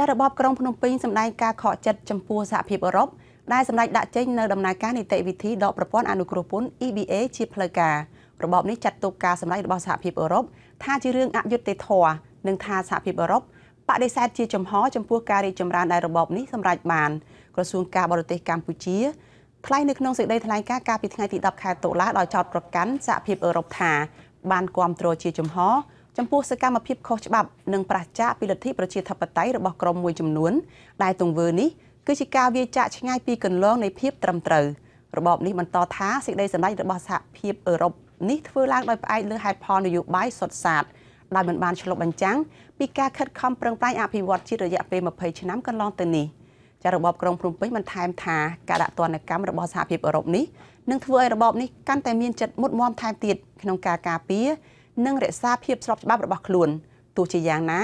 ចាស់របបក្រុងភ្នំពេញសម្ដែងការខកចិត្តចំពោះសហភាពអឺរ៉ុបដែលសម្ដេចដាក់ចេញនៅដំណើរការនីតិវិធីដកប្រព័ន្ធអនុគ្រោះពន្ធ EBA ជាផ្លូវការរបបនេះចាត់ទុកការសម្ដែងរបស់សហភាពអឺរ៉ុបថាជារឿងអយុត្តិធម៌និងថាសហភាពអឺរ៉ុបបដិសេធជាចំហចំពោះការរីកចម្រើនដែលរបបនេះសម្រេចបានក្រសួងការបរទេសកម្ពុជាថ្លែងនៅក្នុងសេចក្តីថ្លែងការណ៍កាលពីថ្ងៃទី10ខែតុលាដោយចោទប្រកាន់សហភាពអឺរ៉ុបថាបានគ្រប់គ្រងជាចំហ ចំពោះសកម្មភាពខុសច្បាប់និងប្រឆាចពីលទ្ធិប្រជាធិបតេយ្យរបស់ក្រុមមួយចំនួន ដែលទង្វើនេះគឺជាការវាចាក់ឆ្ងាយពីកន្លងនៃភាពត្រឹមត្រូវរបបនេះបន្តថាសេចក្តីសម្រេចរបស់សហភាពអឺរ៉ុបនេះធ្វើឡើងដោយផ្អែកលើហេតុផលនយោបាយសុទ្ធសាធដោយមិនបានឆ្លុះបញ្ចាំងពីការខិតខំប្រឹងប្រែងអភិវឌ្ឍជាតិរយៈពេល20ឆ្នាំកន្លងទៅនេះចារបបក្រុងភ្នំពេញបន្ថែមថាការដាក់ទណ្ឌកម្មរបស់សហភាពអឺរ៉ុបនេះនឹងធ្វើឲ្យរបបនេះកាន់តែមានចិត្តមុតមមថែមទៀតក្នុងការការពារ និងរក្សាភាពស្របច្បាប់របស់ខ្លួនទោះជាយ៉ាងណា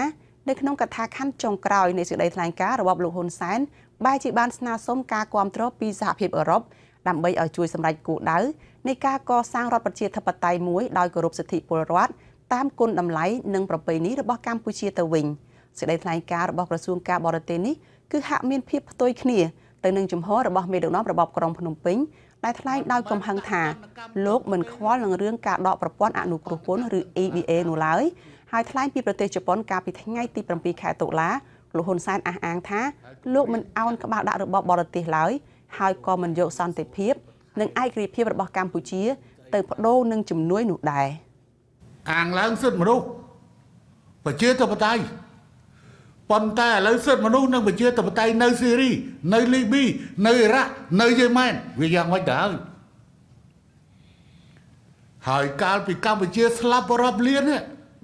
នៅក្នុងកថាខណ្ឌចុងក្រោយនៃសេចក្តីថ្លែងការណ៍របស់លោកហ៊ុនសែនបែរជាបានស្នើសុំការគាំទ្រពីសហភាពអឺរ៉ុបដើម្បីឲ្យជួយសម្រេចគោលដៅនៃការកសាងរដ្ឋប្រជាធិបតេយ្យមួយដោយគោរពសិទ្ធិពលរដ្ឋតាមគុណតម្លៃនិងប្រពៃណីរបស់កម្ពុជាទៅវិញសេចក្តីថ្លែងការណ៍របស់ក្រសួងការបរទេសនេះគឺហាក់មានភាពផ្ទុយគ្នាទៅនឹងជំហររបស់មេដឹកនាំរបបក្រុងភ្នំពេញ ដែលថ្លែងដោយកំហឹងថាលោកមិនខ្វល់នឹងរឿងការដកប្រព័ន្ធអនុគ្រោះពន្ធឬ EBA នោះឡើយហើយថ្លែងពីប្រទេសជប៉ុនកាលពីថ្ងៃទី7ខែតុលាលោកហ៊ុនសែនអះអាងថាលោកមិនអោនក្បាលដាក់របបបរទេសឡើយហើយក៏មិនយកសន្តិភាព និងឯករាជ្យភាពរបស់កម្ពុជា ទៅបដូរនឹងជំនួយនោះដែរអាងឡើងសិទ្ធិមនុស្សប្រជាធិបតេយ្យ ប៉ុន្តែឥឡូវសិទ្ធិមនុស្សនិងប្រជាធិបតេយ្យនៅស៊ីរីនៅលីប៊ីនៅអ៊ីរ៉ាក់នៅយេម៉ែនវាយ៉ាងម៉េចទៅហើយហើយកាលពីកម្ពុជាស្លាប់រាប់លាននេះ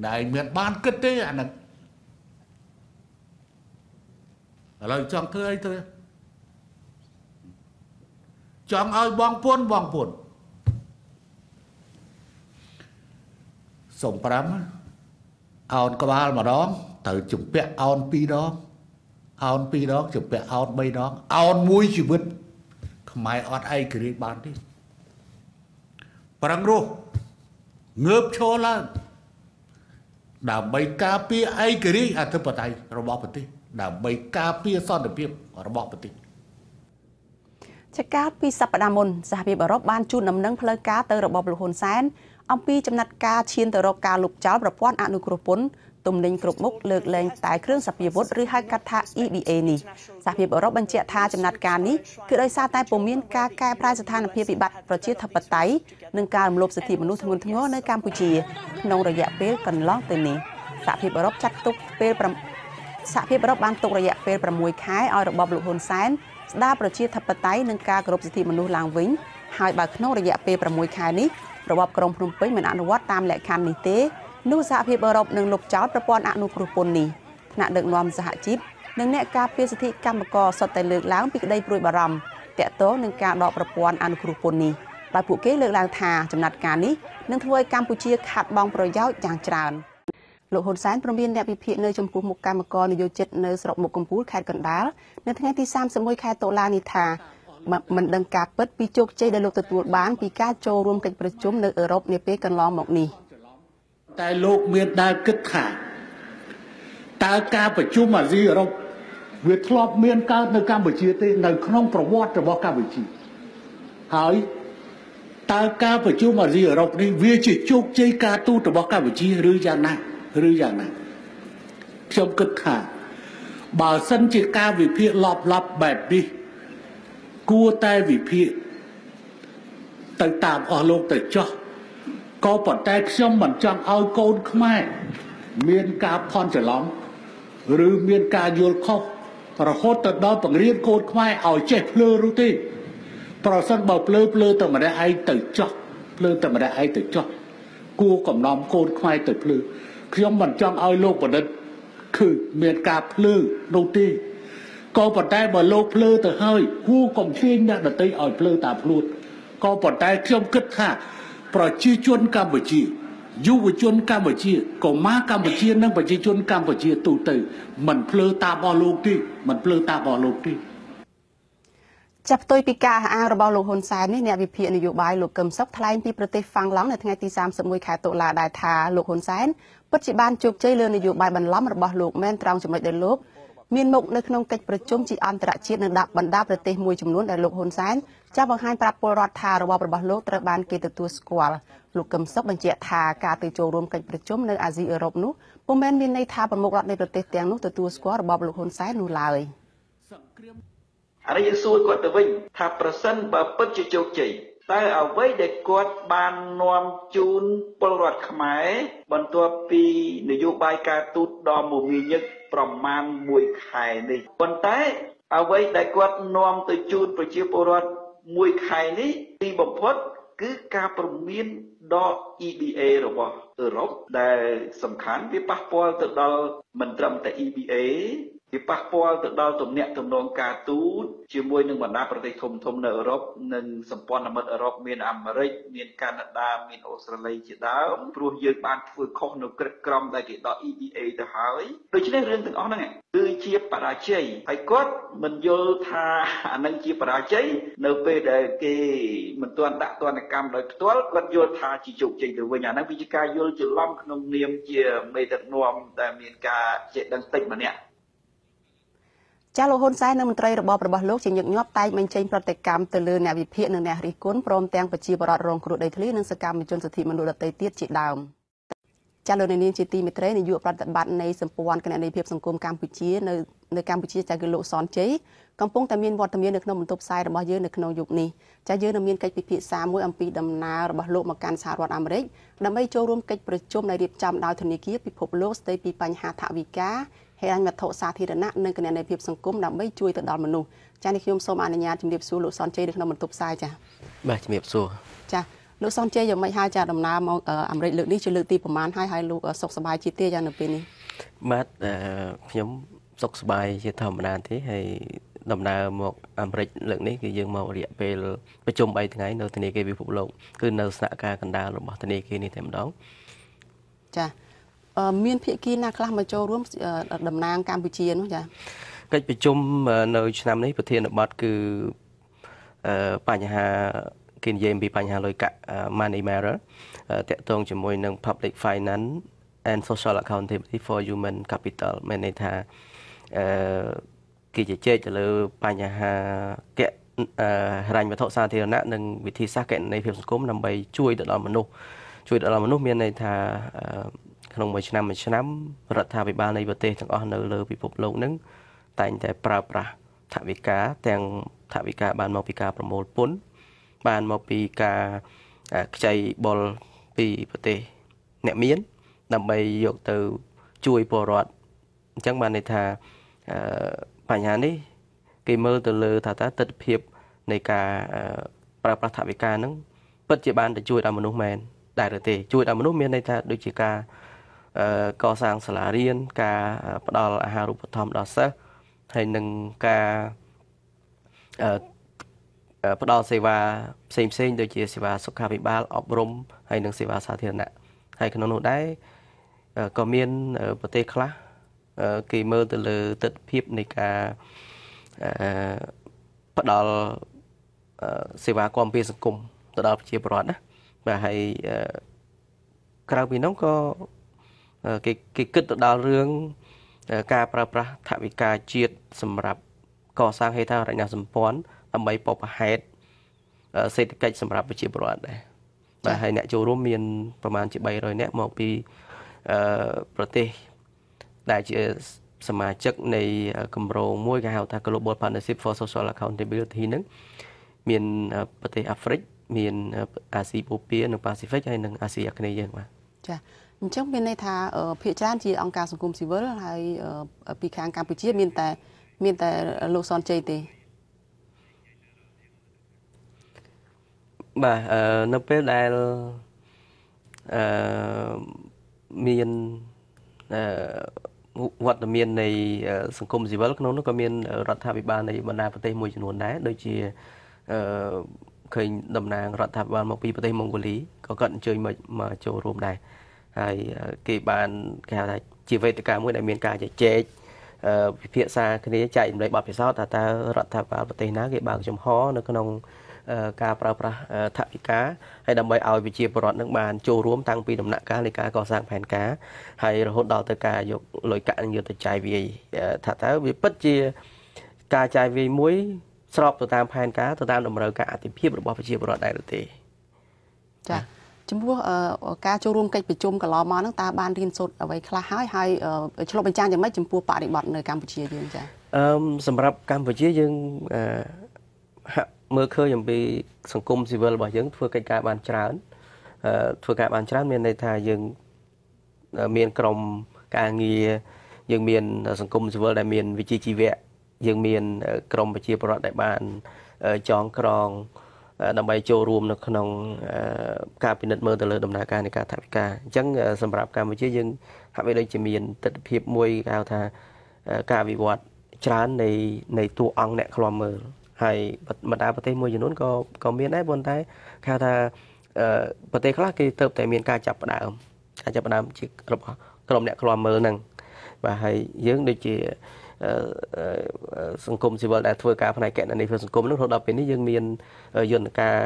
ដែលមានបានគិតទេអាហ្នឹងឥឡូវចង់ធ្វើអីទៅចង់ឲ្យបងពួនបងពួនសុំ5អោនក្បាលម្ដង ត្រូវជំពាក់អោន2ដងអោន2ដងជំពាក់អោន3ដងអោនមួយជីវិតខ្មែរអត់ឯករាជ្យបានទេប្រឹងរស់ងើបឈរឡើងដើម្បីការពារឯករាជ្យអធិបតេយ្យរបស់ប្រទេសដើម្បីការពារសន្តិភាពរបស់ប្រទេសចាកាលពីសប្តាហ៍មុនសហភាពអឺរ៉ុបបានជូនដំណឹងផ្លូវការទៅរបបលហ៊ុនសែនអំពីចំណាត់ការឈានទៅរកការលុបចោលប្រព័ន្ធអនុគ្រោះពន្ធ ទំនិញគ្រប់មុខលើកលែងតែគ្រឿងសព្វាវុធឬហៅកាត់ថា EBA នេះសហភាពអឺរ៉ុបបញ្ជាក់ថាចំណាត់ការនេះគឺដោយសារតែពុំមានការកែប្រែស្ថានភាពវិបត្តិប្រជាធិបតេយ្យនិងការរំលោភសិទ្ធិមនុស្សធ្ងន់ធ្ងរនៅកម្ពុជាក្នុងរយៈពេលកន្លងទៅនេះសហភាពអឺរ៉ុបចាត់ទុកពេលសហភាពអឺរ៉ុបបានទុករយៈពេល6ខែឲ្យរបបលោកហ៊ុនសែនស្ដារប្រជាធិបតេយ្យនិងការគោរពសិទ្ធិមនុស្សឡើងវិញហើយបើក្នុងរយៈពេល6ខែនេះរបបក្រុងភ្នំពេញមិនអនុវត្តតាមលក្ខខណ្ឌនេះទេ នោះសហភាពអឺរ៉ុបនឹងលុបចោលប្រព័ន្ធអនុគ្រោះពន្ធនេះថ្នាក់ដឹកនាំសហជីពនិងអ្នកការពារសិទ្ធិកម្មករសុទ្ធតែលើកឡើងពីក្តីព្រួយបារម្ភតាក់ទងនឹងការដកប្រព័ន្ធអនុគ្រោះពន្ធនេះដោយពួកគេលើកឡើងថាចំណាត់ការនេះនឹងធ្វើឲ្យកម្ពុជាខាត់បងប្រយោជន៍យ៉ាងច្រើនលោកហ៊ុនសែនព្រមមានអ្នកវិភាគនៅចំពោះមុខកម្មករនយោជិតនៅស្រុកមុខកំពូលខេត្តកណ្ដាលនៅថ្ងៃទី31ខែតុលានេះថាមិនដឹងការពិតពីជោគជ័យដែលលោកទទួលបានពីការចូលរួមកិច្ចប្រជុំនៅអឺរ៉ុបនាពេលកន្លងមកនេះ។ តែលោកមានដើរគិតថាតើការប្រជុំអាស៊ីអឺរ៉ុបវាធ្លាប់មានកើតនៅកម្ពុជាទេនៅក្នុងប្រវត្តិរបស់កម្ពុជាហើយតើការប្រជុំអាស៊ីអឺរ៉ុបនេះវាជាជោគជ័យការទូតរបស់កម្ពុជាឬយ៉ាងណាឬយ៉ាងណាខ្ញុំគិតថាបើសិនជាការវិភាគលប់លប់បែបនេះគួរតែវិភាគទៅតាមអស់លោកទៅចោះ ក៏ប៉ុន្តែខ្ញុំមិនចង់ឲ្យកូនខ្មែរមានការផន់ច្រឡំឬមានការយល់ខុសរហូតទៅដល់បង្រៀនកូនខ្មែរឲ្យចេះភ្លើឬទេប្រសិនបើភ្លើភ្លើតែម្នាក់ឯងទៅចោះភ្លើតែម្នាក់ឯងទៅចោះគួរកំណំកូនខ្មែរទៅភ្លើខ្ញុំមិនចង់ឲ្យលោកបណ្ឌិតគឺមានការភ្លើនោះទេក៏ប៉ុន្តែបើលោកភ្លើទៅហើយគួរកំភ្លេងអ្នកដតីឲ្យភ្លើតាមខ្លួនក៏ប៉ុន្តែខ្ញុំគិតថា ប្រជាជនកម្ពុជាយុវជនកម្ពុជាកុមារកម្ពុជានិងប្រជាជនកម្ពុជាទូទៅមិនភ្លើតាមអស់លោកទេមិនភ្លើតាមអស់លោកទេចាប់ផ្ទុយពីការអះអាងរបស់លោកហ៊ុនសែននេះអ្នកវិភាគនយោបាយលោកកឹមសុខថ្លែងពីប្រទេសហ្វាំងឡង់នៅថ្ងៃទី31ខែតុលាដែរថាលោកហ៊ុនសែនពិតជាបានជោគជ័យលើនយោបាយបន្លំរបស់លោកមែនត្រង់ចំណុចដែលលោក មានមុខនៅក្នុងកិច្ចប្រជុំជាអន្តរជាតិនៅដាក់បណ្ដាប្រទេសមួយចំនួនដែលលោកហ៊ុនសែនចាប់បង្ហាញប្រាប់ពលរដ្ឋថារបបរបស់លោកត្រូវបានគេទទួលស្គាល់លោកកឹមសុខបញ្ជាក់ថាការទៅចូលរួមកិច្ចប្រជុំនៅអាស៊ីអឺរ៉ុបនោះពុំមែនមានន័យថាប្រមុខរដ្ឋនៃប្រទេសទាំងនោះទទួលស្គាល់របបលោកហ៊ុនសែននោះឡើយអានេះយើងសួរគាត់ទៅវិញថាប្រសិនបើពិតជាជោគជ័យ តើអ្វីដែលគាត់បាននាំជូនពលរដ្ឋខ្មែរបន្ទាប់ពីនយោបាយការទូតដ៏មមាញឹកប្រមាណ1ខែនេះប៉ុន្តែអ្វីដែលគាត់នាំទៅជូនប្រជាពលរដ្ឋមួយខែនេះទីបំផុតគឺការព្រមានដក EBA របស់អឺរ៉ុបដែលសំខាន់វាប៉ះពាល់ទៅដល់មិនត្រឹមតែ EBA វាប៉ះពាល់ទៅដល់ទំនាក់ទំនងការទូតជាមួយនឹងបណ្ដាប្រទេសធំធំនៅអឺរ៉ុបនិងសម្ព័ន្ធមិត្តអឺរ៉ុបមានអាមេរិកមានកាណាដាមានអូស្ត្រាលីជាដើមព្រោះយើងបានធ្វើខុសនៅក្រឹតក្រមដែលគេដក EBA ទៅហើយដូច្នេះរឿងទាំងអស់ហ្នឹងគឺជាបរាជ័យហើយគាត់មិនយល់ថាអានឹងជាបរាជ័យនៅពេលដែលគេមិនទាន់ដាក់ទណ្ឌកម្មដោយផ្ទាល់គាត់យល់ថាជាជោគជ័យទៅវិញអានឹងវាជាការយល់ច្រឡំក្នុងនាមជាមេដឹកនាំដែលមានការចេះដឹងតិចម្នាក់ ចាលោកហ៊ុនសែននិងមន្ត្រីរបបរបស់លោកជាញឹកញាប់តែងបញ្ចេញប្រតិកម្មទៅលើអ្នកវិភាគនិងអ្នករិះគន់ព្រមទាំងប្រជាពលរដ្ឋរងគ្រោះដីធ្លីនិងសកម្មជនសិទ្ធិមនុស្សដទៃទៀតជាដើមចាលោកនាងជាទីមេត្រីនាយកប្រតិបត្តិនៃសម្ព័ន្ធគណនេយ្យភាពសង្គមកម្ពុជានៅនៅកម្ពុជាចាគឺលោកសនជ័យកំពុងតែមានវត្តមាននៅក្នុងបន្ទប់ផ្សាយរបស់យើងនៅក្នុងយុគនេះចាយើងនឹងមានកិច្ចពិភាក្សាមួយអំពីដំណើររបស់លោកមកកាន់សហរដ្ឋអាមេរិកដើម្បីចូលរួមកិច្ចប្រជុំដែលរៀបចំដោយធនាគារពិភពលោកស្ដីពីបញ្ហាថវិកា ហិរញ្ញវត្ថុសាធារណៈនិងគណនេយ្យភាពសង្គមដើម្បីជួយទៅដល់មនុស្សចានេះខ្ញុំសូមអនុញ្ញាតជំរាបសួរលោកសនជ័យនៅក្នុងបន្ទប់ផ្សាយចាបាទជំរាបសួរចាលោកសនជ័យយ៉ាងម៉េចហើយចាដំណើរមកអាមេរិកលើកនេះជាលើកទីប្រមាណហើយហើយលោកសុខសប្បាយជាទេយ៉ាងនៅពេលនេះបាទខ្ញុំសុខសប្បាយជាធម្មតាទេហើយដំណើរមកអាមេរិកលើកនេះគឺយើងមករយៈពេលប្រជុំ3ថ្ងៃនៅធនាគារពិភពលោកគឺនៅស្នាក់ការកណ្ដាលរបស់ធនាគារនេះតែម្ដងចា មានភាគីណាខ្លះមកចូលរួមតំណាងកម្ពុជានោះចាកិច្ចប្រជុំនៅ ឆ្នាំនេះប្រធានបទគឺបញ្ហាគេនិយាយអំពីបញ្ហាលុយកាក់ money matter តាក់ទងជាមួយនឹង public finance and social accountability for human capital មានន័យថាអឺគេជជែកទៅលើបញ្ហាកៈហិរញ្ញវត្ថុសាធារណៈនិងវិធីសាស្ត្រកណន័យភាពសង្គមដើម្បីជួយទៅដល់មនុស្សជួយទៅដល់មនុស្សមានន័យថា ក្នុងមួយឆ្នាំមួយឆ្នាំរដ្ឋាភិបាលនៃប្រទេសទាំងអស់នៅលើពិភពលោកនឹងតែងតែប្រើប្រាស់ថវិកាទាំងថវិកាបានមកពីការប្រមូលពន្ធបានមកពីការខ្ចីបុលពីប្រទេសអ្នកមាន ដើម្បីយកទៅជួយពលរដ្ឋអញ្ចឹងបានន័យថាបញ្ហានេះគេមើលទៅលើថាតើទស្សនវិជ្ជានៃការប្រើប្រាស់ថវិកាហ្នឹងពិតជាបានទៅជួយដល់មនុស្សមែនដែរឬទេជួយដល់មនុស្សមានន័យថាដូចជាការ កសាងសាលារៀនការផ្ដល់អាហារូបត្ថម្ភដល់សិស្សហើយនឹងការផ្ដល់សេវាផ្សេងផ្សេងដូចជាសេវាសុខាភិបាលអប់រំហើយនិងសេវាសាធារណៈហើយក្នុងនោះដែរក៏មានប្រទេសខ្លះគេមើលទៅលើទស្សនវិជ្ជានៃការផ្ដល់សេវាគាំពារសង្គមទៅដល់ប្រជាពលរដ្ឋណាបាទហើយក្រៅពីនោះក៏ គេគេគិតទៅដល់រឿងការប្រើប្រាស់ថវិកាជាតិសម្រាប់កសាងហេដ្ឋារចនាសម្ព័ន្ធដើម្បីបបផហេតសេដ្ឋកិច្ចសម្រាប់ប្រជាពលរដ្ឋដែរបាទហើយអ្នកចូលរួមមានប្រមាណជា300នាក់មកពីប្រទេសដែលជាសមាជិកនៃគម្រោងមួយគេហៅថា Global Partnership for Social Accountability ហ្នឹងមានប្រទេសអាហ្វ្រិកមានអាស៊ីបូព៌ានិងប៉ាស៊ីហ្វិកហើយនិងអាស៊ីអាគ្នេយ៍យើងបាទចា អញ្ចឹងមានន័យថាភាគច្រើនជាអង្គការសង្គមស៊ីវិលហើយពីខាងកម្ពុជា មានតែ មានតែលោកសនជ័យទេបាទនៅពេលដែលអឺមានអឺវត្តមាននៃសង្គមស៊ីវិលក្នុងនោះក៏មានរដ្ឋាភិបាលនៃបណ្ដាប្រទេសមួយចំនួនដែរដូចជាអឺឃើញតំណាងរដ្ឋាភិបាលមកពីប្រទេសម៉ុងហ្គូលីក៏គាត់អញ្ជើញមកមកចូលរួមដែរ ហើយគេបានគេហៅថាជាវេទិកាមួយដែលមានការជជែកពិភាក្សាគ្នាចែករំលែកបទពិសោធន៍ថាតើរដ្ឋាភិបាលប្រទេសណាគេបើកចំហនៅក្នុងការប្រើប្រាស់ថវិកាហើយដើម្បីឲ្យប្រជាពលរដ្ឋនឹងបានចូលរួមតាំងពីដំណាក់កាលនៃការកសាងផែនការហើយរហូតដល់ទៅការយកលុយកាក់នឹងយកទៅចាយវាយថាតើវាពិតជាការចាយវាយមួយស្របទៅតាមផែនការទៅតាមតម្រូវការអតិភិបរបស់ប្រជាពលរដ្ឋដែរឬទេចា៎ ចំពោះការចូលរួមកិច្ចប្រជុំកន្លងមកហ្នឹងតើបានរៀនសូត្រអ្វីខ្លះហើយហើយឆ្លុះបញ្ចាំងយ៉ាងម៉េចចំពោះបរិបទនៅកម្ពុជាយើងចា៎អឺសម្រាប់កម្ពុជាយើងអឺហាក់មើលឃើញអំពីសង្គមស៊ីវិលរបស់យើងធ្វើកិច្ចការបានច្រើនអឺធ្វើការបានច្រើនមានន័យថាយើងមានក្រុមការងារយើងមានសង្គមស៊ីវិលដែលមានវិជ្ជាជីវៈយើងមានក្រមប្រជាពលរដ្ឋដែលបានចងក្រង ដើម្បីចូលរួមនៅក្នុងការពិនិត្យមើលទៅលើដំណើរការនៃការថវិកាអញ្ចឹងសម្រាប់កម្ពុជាយើងហាក់បីដូចជាមានទស្សនវិជ្ជាមួយគេហៅថាការវិវត្តច្រើននៃនៃតួអង្គអ្នកខ្លំមើលហើយបណ្ដាប្រទេសមួយចំនួនក៏ក៏មានដែរប៉ុន្តែគេហៅថាប្រទេសខ្លះគេទៅតែមានការចាប់ផ្ដើមការចាប់ផ្ដើមជារបស់ក្រុមអ្នកខ្លំមើលហ្នឹងបាទហើយយើងដូចជា សង្គមស៊ីវិលដែលធ្វើការផ្នែកកណន័យភាពសង្គមនោះរហូតដល់ពេលនេះយើងមានយន្តការ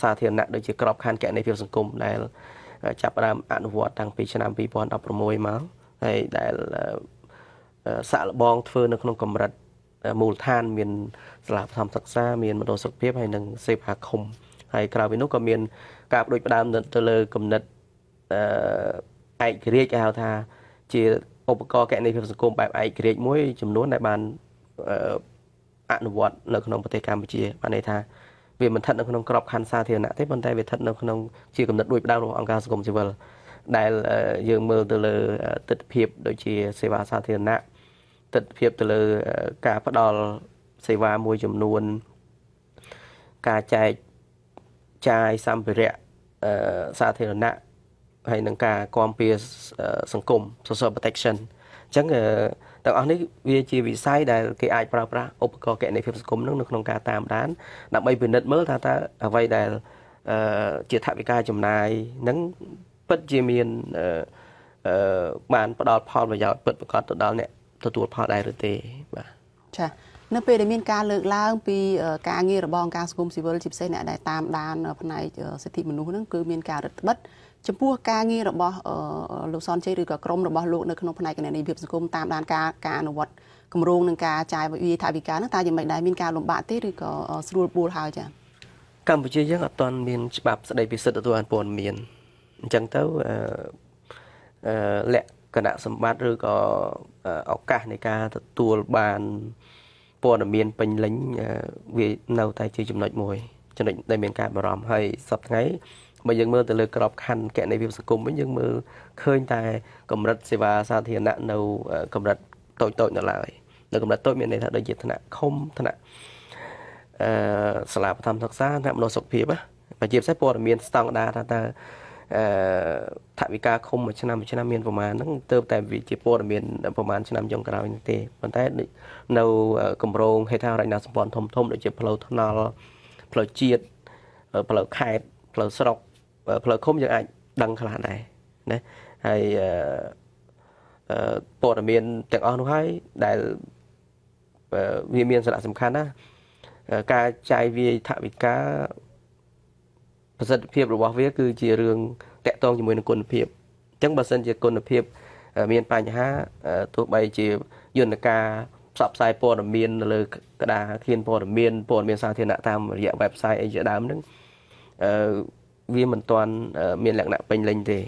សាធារណៈដូចជាក្របខ័ណ្ឌកណន័យភាពសង្គមដែលចាប់ផ្ដើមអនុវត្តតាំងពីឆ្នាំ2016មកហើយដែលសាក់លបងធ្វើនៅក្នុងកម្រិតមូលដ្ឋាន មានសាលាបឋមសិក្សាមានមណ្ឌលសុខភាពហើយនិងសេវាឃុំហើយក្រៅពីនោះក៏មាន ការបដិបផ្ដើមទៅលើគំនិតអឺឯករាជ្យគេហៅថាជា ឧបករណ៍កណនីភាពសង្គមបែបឯករាជ្យមួយចំនួនដែលបានអនុវត្តនៅក្នុងប្រទេសកម្ពុជាបានន័យថាវាមិនស្ថិតនៅក្នុងក្របខ័ណ្ឌសាធារណៈទេប៉ុន្តែវាស្ថិតនៅក្នុងជាកំណត់ដូចផ្ដើមរបស់អង្គការសង្គមស៊ីវិលដែលយើងមើលទៅលើទស្សនវិជ្ជាដូចជាសេវាសាធារណៈទស្សនវិជ្ជាទៅលើការផ្ដល់សេវាមួយចំនួនការចែកចាយសម្ភារៈសាធារណៈ ហើយនឹងការគាំពៀសង្គម social protection អញ្ចឹងទាំងអស់នេះវាជាវិស័យដែលគេអាចប្រើប្រាស់ឧបករណ៍គណនេយ្យភាពសង្គមនឹងនៅក្នុងការតាមដានដើម្បីពិនិត្យមើលថាតើអ្វីដែលជាថវិកាចំណាយនឹងពិតជាមានបានផ្ដល់ផលប្រយោជន៍ពិតប្រាកដទៅដល់អ្នកទទួលផលដែរឬទេបាទចានៅពេលដែលមានការលើកឡើងពីការងាររបស់អង្គការសង្គមស៊ីវិលជាពិសេសអ្នកដែលតាមដានផ្នែកសិទ្ធិមនុស្សហ្នឹងគឺមានការរឹតបន្តឹង ចំពោះការងាររបស់លោកសនជ័យឬក៏ក្រុមរបស់លោកនៅក្នុងផ្នែកគណនេយ្យភាពសង្គមតាមដានការការអនុវត្តគម្រោងនឹងការចាយវិថវិកានឹងតើយ៉ាងម៉េចដែរមានការលំបាកទេឬក៏ស្រួលបួលហើយចា៎កម្ពុជាយើងអត់ទាន់មានច្បាប់ស្ដីពីសិទ្ធិទទួលបានព័ត៌មានអញ្ចឹងទៅអឺលក្ខណៈសម្បត្តិឬក៏ឱកាសនៃការទទួលបានព័ត៌មានពេញលេញវានៅតែជាចំណុចមួយចំណុចដែលមានការបារម្ភហើយសប្តាហ៍ថ្ងៃ បើយើងមើលទៅលើក្របខ័ណ្ឌកណន័យវិសង្គមវិញយើងមើលឃើញតែកម្រិតសេវាសាធារណៈនៅកម្រិតតូចតូចនៅឡើយនៅកម្រិតតូចមានន័យថាដូចជាថ្នាក់ឃុំថ្នាក់អឺសាលាបឋមសិក្សាថ្នាក់មនោសុខភាពណាជាពិសេសព័ត៌មានស្តង់ដារថាតើអឺថវិកាឃុំមួយឆ្នាំមួយឆ្នាំមានប្រមាណហ្នឹងទៅតែវាជាព័ត៌មានប្រមាណឆ្នាំចុងក្រោយនេះទេប៉ុន្តែនៅគម្រោងហេដ្ឋារចនាសម្ព័ន្ធធំធំដូចជាផ្លូវថ្នល់ផ្លូវជាតិផ្លូវខេត្តផ្លូវស្រុក ផ្លូវឃុំយើងអាចដឹងខ្លះដែរណាហើយព័ត៌មានទាំងអស់នោះហើយដែលវាមានសារៈសំខាន់ណាការចាយវាយថវិកាប្រសិទ្ធភាពរបស់វា គឺជារឿងតាក់ទងជាមួយនឹងគុណភាពអញ្ចឹងបើសិនជាគុណភាព មានបញ្ហាទោះបីជាយន្តការផ្សព្វផ្សាយព័ត៌មាននៅលើក្តារធានព័ត៌មានព័ត៌មានសាធារណៈតាមរយៈ website អីជាដើមហ្នឹងអឺ វាមិនទាន់មានលក្ខណៈពេញលេញទេ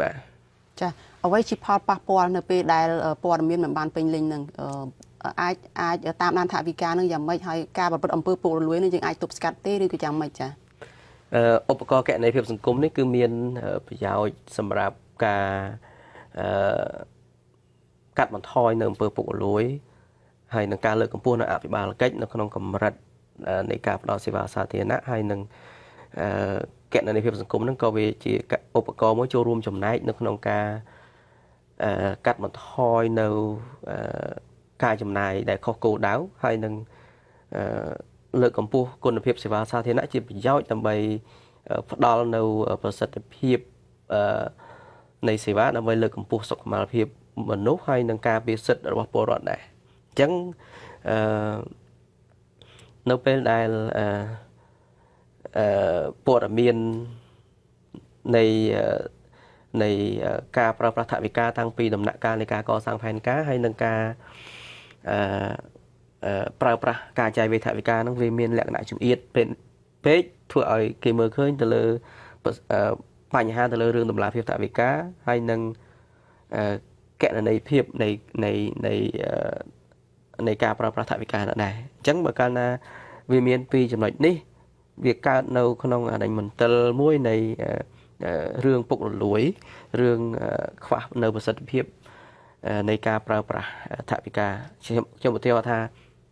បាទចាអ្វីជាផលប៉ះពាល់នៅពេលដែលព័ត៌មានមិនបានពេញលេញនឹងអាចអាចតាមដានថាវិការនឹងយ៉ាងម៉េចហើយការប្រព្រឹត្តអំពើពុករលួយនឹងយើងអាចទប់ស្កាត់ទេឬក៏យ៉ាងម៉េចចាឧបករណ៍កណន័យភាពសង្គមនេះគឺមានប្រយោជន៍សម្រាប់ការអឺកាត់បន្ថយនៅអំពើពុករលួយហើយនឹងការលើកកម្ពស់នៅអភិបាលកិច្ចនៅក្នុងកម្រិតនៃការផ្តល់សេវាសាធារណៈហើយនឹងអឺ កណន័យភាពសង្គមហ្នឹងក៏វាជាឧបករណ៍មួយចូលរួមចំណែកនៅក្នុងការអឺកាត់បន្ថយនៅអឺការចំណាយដែលខុសគោលដៅហើយនឹងអឺលើកកម្ពស់គុណភាពសេវាសាធារណៈជាប្រយោជន៍ដើម្បីផ្ដល់នៅប្រសិទ្ធភាពអឺនៃសេវាដើម្បីលើកកម្ពស់សុខុមាលភាពមនុស្សហើយនឹងការពារសិទ្ធិរបស់ពលរដ្ឋដែរអញ្ចឹងអឺនៅពេលដែលអឺ អឺព័ត៌មាននៃនៃការប្រើប្រាស់ថវិកាតាំងពីដំណាក់កាលនៃការកសាងផែនការហើយនឹងការអឺប្រើប្រាស់ការចាយវេថវិកាហ្នឹងវាមានលក្ខណៈជំអៀតពេកធ្វើឲ្យគេមើលឃើញទៅលើបញ្ហាទៅលើរឿងតម្លាភាពថវិកាហើយនឹងកណន័យភាពនៃនៃនៃនៃការប្រើប្រាស់ថវិកាដែរអញ្ចឹងបើកាលណាវាមានពីរចំណុចនេះ វាកើតនៅ ក្នុងអដិញមន្ទិលមួយនៃរឿងពុករលួយរឿងខ្វះនៅប្រសិទ្ធភាពនៃការប្រើប្រាស់ថវិកាខ្ញុំឧទាហរណ៍ថា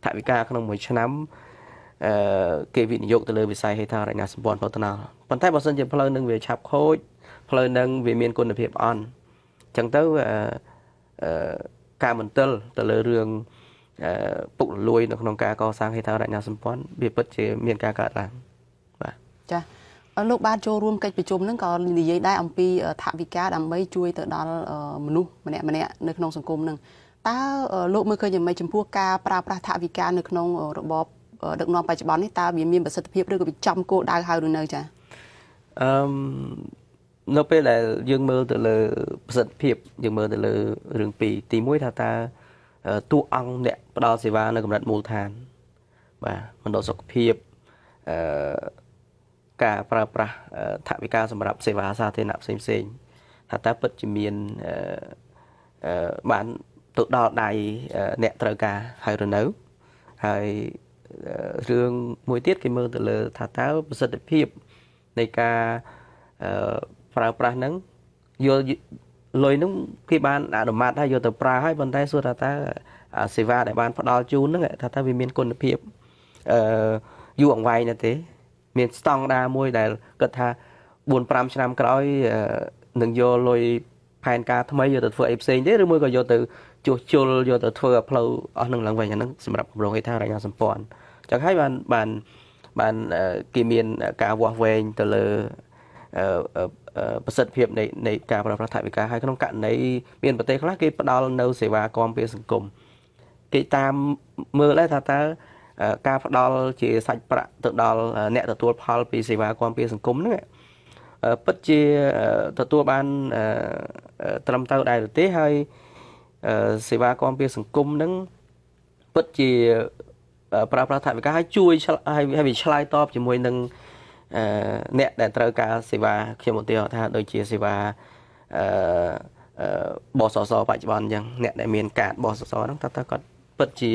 ថវិកាក្នុងមួយឆ្នាំអឺគេវិនិយោគទៅលើវិស័យហេដ្ឋារចនាសម្ព័ន្ធផលថ្នល់ប៉ុន្តែបើសិនជាផ្លូវនឹងវាឆាប់ខូចផ្លូវនឹងវាមានគុណភាពអន់អញ្ចឹងទៅអឺការមន្ទិលទៅលើរឿងពុករលួយនៅក្នុងការកសាងហេដ្ឋារចនាសម្ព័ន្ធវាពិតជាមានការកើតឡើងបាទ ចាលោកបានចូលរួមកិច្ចប្រជុំហ្នឹងក៏និយាយដែរអំពីថវិកាដើម្បីជួយទៅដល់មនុស្សម្នាក់ម្នាក់នៅក្នុងសង្គមហ្នឹងតើលោកមើលឃើញយ៉ាងម៉េចចំពោះការប្រើប្រាស់ថវិកានៅក្នុងរបបដឹកនាំបច្ចុប្បន្ននេះតើវាមានប្រសិទ្ធភាពឬក៏វាចំគោលដៅហើយឬនៅចាអឺនៅពេលដែលយើងមើលទៅលើប្រសិទ្ធភាពយើងមើលទៅលើរឿងពីរទី1ថាតើតួអង្គអ្នកផ្ដល់សេវានៅកម្រិតមូលដ្ឋាន បាទមណ្ឌលសុខភាពអឺ ការប្រើប្រាស់ថវិកាសម្រាប់សេវាសាធារណៈផ្សេងផ្សេងថាតើពិតជាមានអឺបានទៅដល់ដៃអ្នកត្រូវការហើយឬនៅហើយរឿងមួយទៀតគេមើលទៅលើ ថាតើប្រសិទ្ធភាពនៃការប្រើប្រាស់ហ្នឹងយកលុយហ្នឹងគេបានអនុម័តហើយយកទៅប្រើហើយប៉ុន្តែសួរថាតើសេវាដែលបានផ្ដល់ជូនហ្នឹងថាតើវាមានគុណភាពអឺយូរអង្វែងណាទេ មានស្តង់ដារមួយដែលគិតថា4 5ឆ្នាំក្រោយនឹងយកលុយផែនការថ្មីយកទៅធ្វើអីផ្សេងទេឬមួយក៏យកទៅជួសជុលយកទៅធ្វើផ្លូវអស់នឹងឡើងវិញអាហ្នឹងសម្រាប់គម្រោងហេដ្ឋារចនាសម្ព័ន្ធចឹងហើយបានបានបានគេមានការវាស់វែងទៅលើប្រសិទ្ធភាពនៃនៃការប្រើប្រាស់ថវិកាហើយក្នុងករណីមានប្រទេសខ្លះគេផ្ដល់នៅសេវាគាំពារសង្គមគេតាមមើលដែរថាតើ ការផ្ដល់ជាសាច់ប្រាក់ទៅដល់អ្នកទទួលផលពីសេវាគាំពារសង្គមហ្នឹងពិតជាទទួលបានត្រឹមត្រូវដែរទេហើយសេវាគាំពារសង្គមហ្នឹងពិតជាប្រើប្រាស់ថវិកាឲ្យជួយឲ្យវាឆ្លើយតបជាមួយនឹងអ្នកដែលត្រូវការសេវាខ្ញុំឧទាហរណ៍ថាដូចជាសេវាអឺបសសបច្ចុប្បន្នអញ្ចឹងអ្នកដែលមានកាតបសសហ្នឹងតើតើគាត់ពិតជា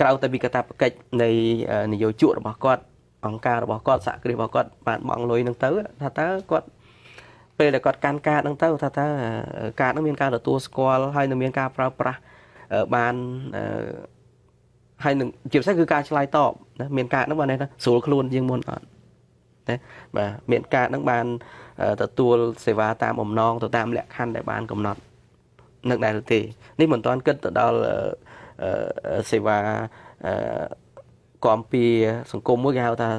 ក្រៅតែពីកតាបកិច្ចនៃនយោជករបស់គាត់អង្គការរបស់គាត់សហគ្រាសរបស់គាត់បានបង់លុយហ្នឹងទៅថាតើគាត់ពេលដែលគាត់កាន់កាតហ្នឹងទៅថាតើកាតហ្នឹងមានការទទួលស្គាល់ហើយនឹងមានការប្រើប្រាស់បានហើយនឹងជាពិសេសគឺការឆ្លើយតបណាមានការហ្នឹងបានន័យថាស្រួលខ្លួនជាងមុនអត់ណាបាទមានការហ្នឹងបានទទួលសេវាតាមបំណងទៅតាមលក្ខខណ្ឌដែលបានកំណត់នឹងដែរទេនេះមិនទាន់គិតទៅដល់ សេវាគាំពៀសង្គមមួយគេហៅថា